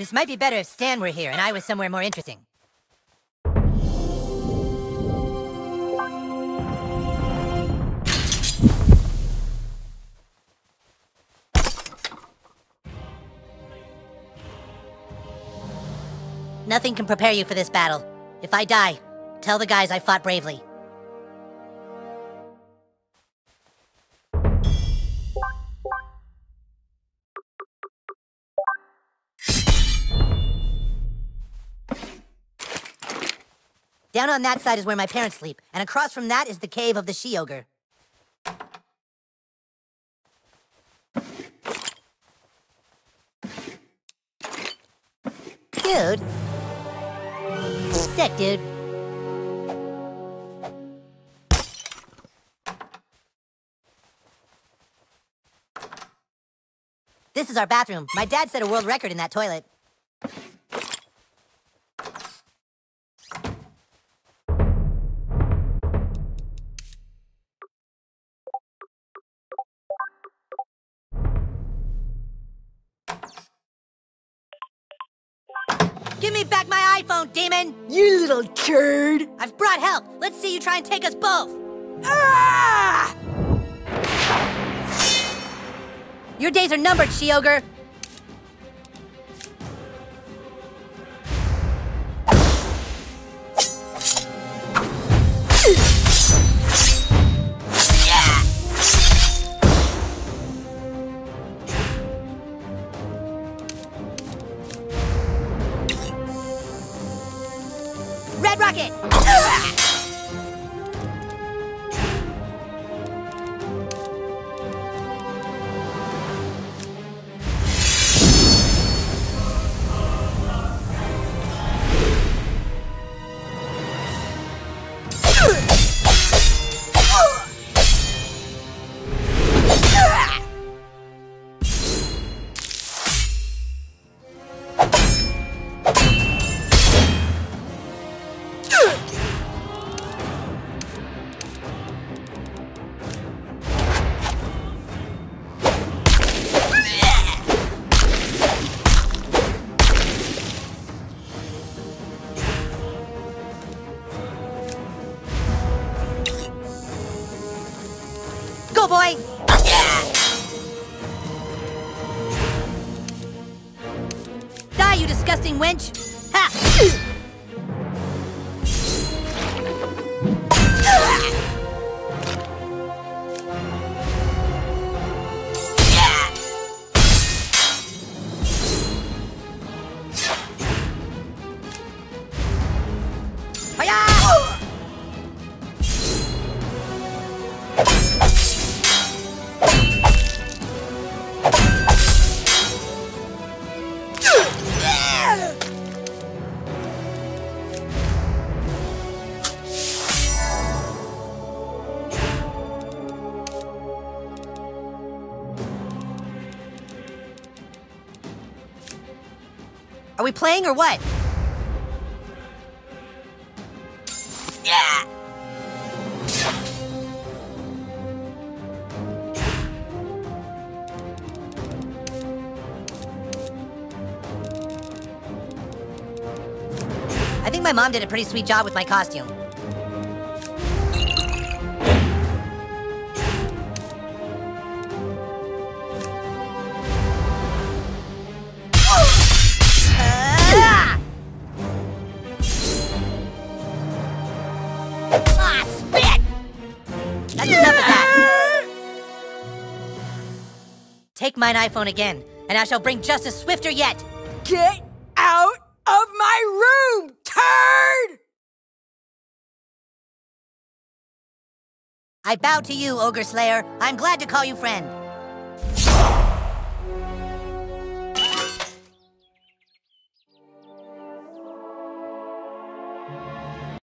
This might be better if Stan were here and I was somewhere more interesting. Nothing can prepare you for this battle. If I die, tell the guys I fought bravely. Down on that side is where my parents sleep, and across from that is the cave of the she-ogre. Dude. Sick, dude. This is our bathroom. My dad set a world record in that toilet. Give me back my iPhone, demon! You little turd! I've brought help. Let's see you try and take us both. Ah! Your days are numbered, She-Ogre. Red Rocket! Go, boy! Die, you disgusting wench! Ha! Are we playing or what? Yeah. I think my mom did a pretty sweet job with my costume. Take mine iPhone again, and I shall bring justice swifter yet. Get out of my room, turd! I bow to you, Ogre Slayer. I'm glad to call you friend.